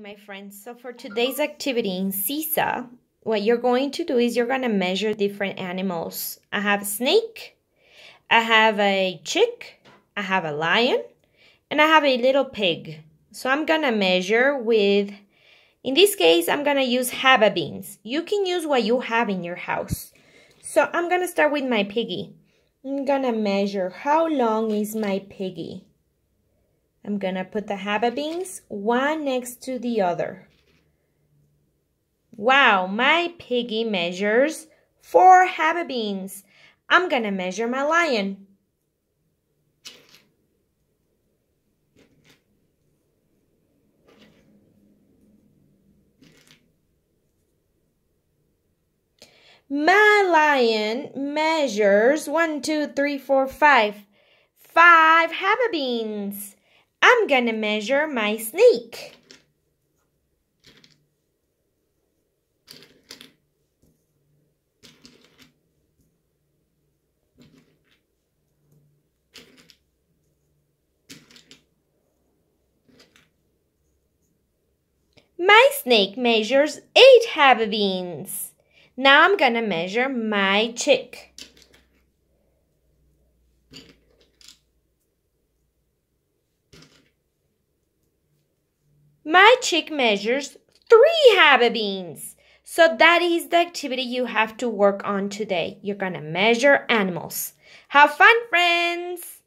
My friends. So for today's activity in CISA, what you're going to do is you're going to measure different animals. I have a snake, I have a chick, I have a lion, and I have a little pig. So I'm going to measure with, in this case, I'm going to use haba beans. You can use what you have in your house. So I'm going to start with my piggy. I'm going to measure how long is my piggy. I'm going to put the haba beans one next to the other. Wow, my piggy measures four haba beans. I'm going to measure my lion. My lion measures one, two, three, four, five. Five haba beans. I'm gonna measure my snake. My snake measures eight haba beans. Now I'm gonna measure my chick. My chick measures three haba beans. So that is the activity you have to work on today. You're to measure animals. Have fun, friends!